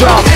drop.